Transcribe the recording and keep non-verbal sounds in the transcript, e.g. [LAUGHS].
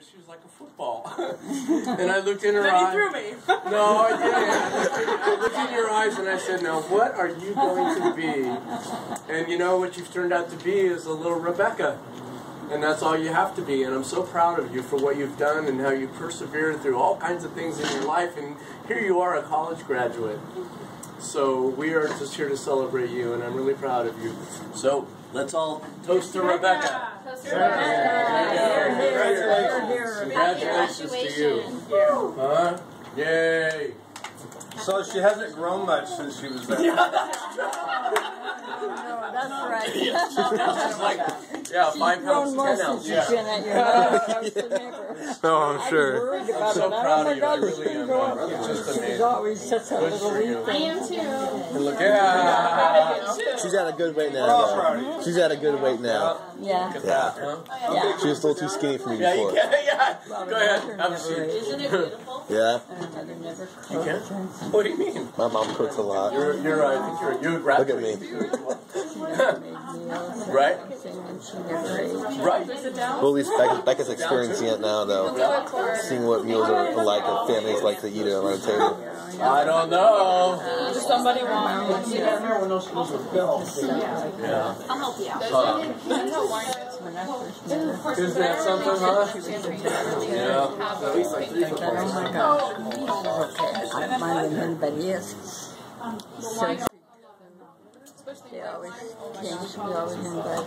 her. She was like a football. [LAUGHS] and I looked in her Then eyes. he threw me. [LAUGHS] No, I didn't. I looked, in, I looked in your eyes and I said, now what are you going to be? And you know what you've turned out to be is a little Rebecca. And that's all you have to be. And I'm so proud of you for what you've done and how you persevered through all kinds of things in your life. And here you are, a college graduate. So we are just here to celebrate you, and I'm really proud of you. So let's all toast to Rebecca. Congratulations to you. Huh? Yay. So she hasn't grown much since she was there. [LAUGHS] That's [LAUGHS] right. [LAUGHS] She's like, yeah, five Grown pounds, more ten since ounces. you've been at your house than ever. No, I'm I was sure. I'm so proud oh of you. I my really am. going. man. Just She was always such a little for wee you. thing. And look, yeah. She's at a good weight now. Though. She's at a good weight now. Yeah. Yeah. Yeah. She was a little too skinny for me Yeah, you before. can. [LAUGHS] Yeah. Go ahead. her Have a never seat. ate. Isn't it beautiful? [LAUGHS] Yeah. Her mother never You can? cooked. What do you mean? My mom cooks a lot. You're, you're, uh, I think you're, you're a grad Look at me. [LAUGHS] Made meals. Right. And she never ate. Right. Well, at least Becca, Becca's experiencing it now, though. Seeing what meals are like, what families like to eat around the table. I don't know. Does somebody want to? Yeah. I'll help you out. When I first met her, Isn't that something, huh? she was a very Yeah. At least I thought, oh my gosh, okay, I'm smarter than anybody is. So she always came, she always invited